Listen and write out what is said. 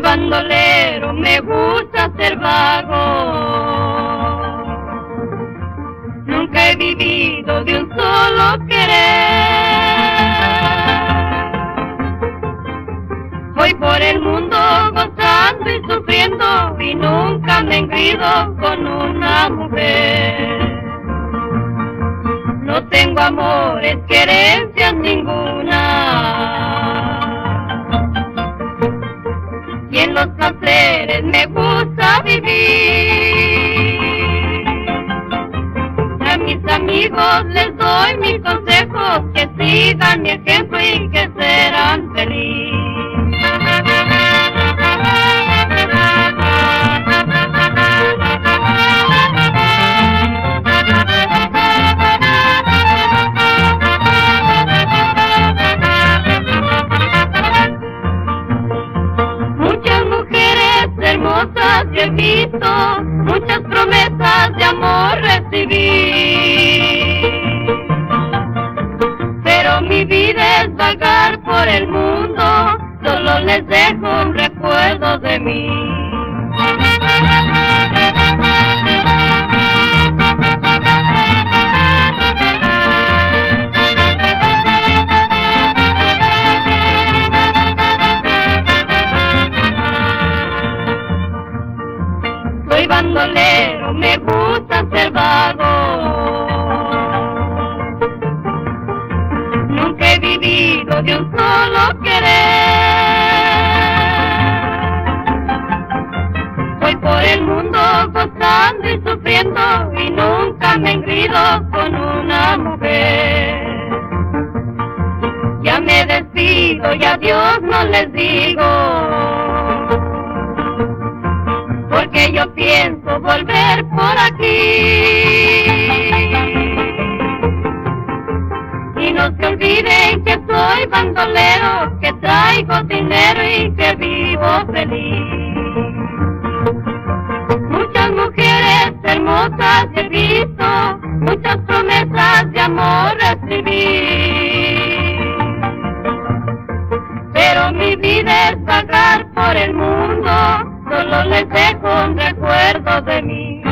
bandolero, me gusta ser vago. Nunca he vivido de un solo querer. Voy por el mundo gozando y sufriendo y nunca me engrido con una mujer. No tengo amores, querencias ninguna. Los placeres me gusta vivir. A mis amigos les doy mis consejos, que sigan mi ejemplo y que serán felices. Muchas promesas de amor recibí. Pero mi vida es vagar por el mundo, solo les dejo un recuerdo de mí. Me gusta ser vago. Nunca he vivido de un solo querer. Voy por el mundo gozando y sufriendo y nunca me engrido con una mujer. Ya me despido y adiós no les digo porque yo pienso volver por aquí. Y no se olviden que soy bandolero, que traigo dinero y que vivo feliz. Muchas mujeres hermosas he visto, muchas promesas de amor recibí. Pero mi vida es vagar por el mundo solo les dejo un recuerdo de mí.